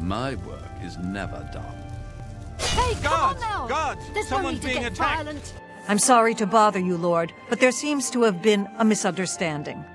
My work is never done. Hey, come on now! Guards! There's Someone's being attacked. violent. I'm sorry to bother you, Lord, but there seems to have been a misunderstanding.